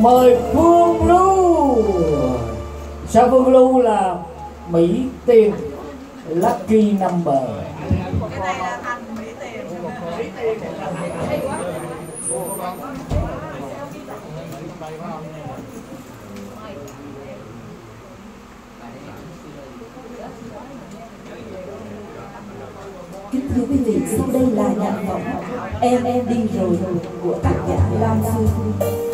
mời phương lưu Sao phương lưu là mỹ tiền lucky number? Cái này là thành mỹ tiền Kính thưa quý vị, sau đây là nhạc phẩm Em Em Đi Rồi của tác giả Lam Phương